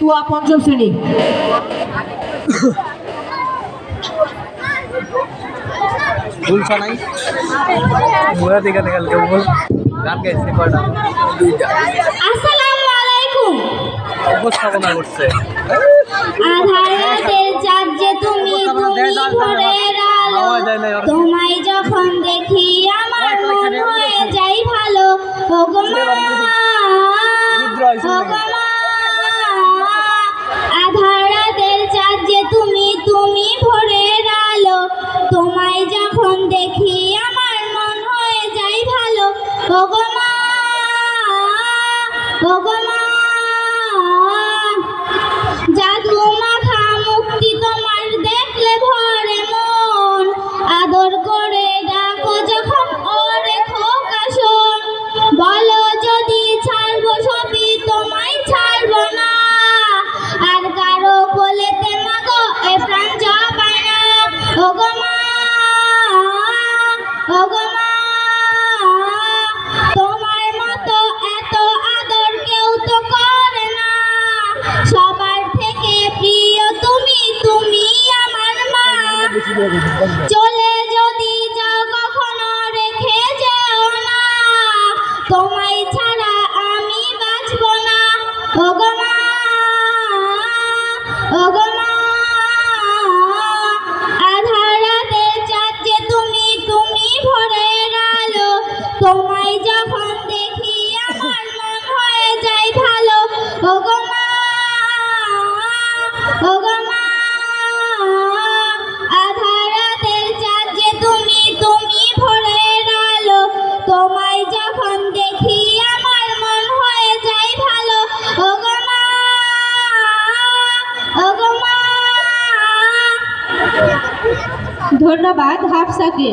তুয়া পঞ্চম শ্রেণি। ভুল শোনাই মোরা দিকে কালকে ভুল। গান গাইছে কয়টা? দুইটা। আসসালামু আলাইকুম উপস্থাপনা করছে। আধার চাঁদ যে তুমি তুমি ভোরের আলো তোমায় যখন দেখি তোমায় যখন দেখি আমার মন হয়ে যাই ভালো। ওগো মা চলে যদি যাও কখনো রেখে যেও না। তোমায় ছাড়া আমি বাঁচব না। ওগো মা ওগো মা চাঁদ যে তুমি তুমি আলো। তোমায় যখন দেখি আমার মন হয়ে যায় ভালো। ওগো যখন দেখি আমার মন হয়ে যায় ভালো মা ওগো মা। ধন্যবাদ হাফসাকে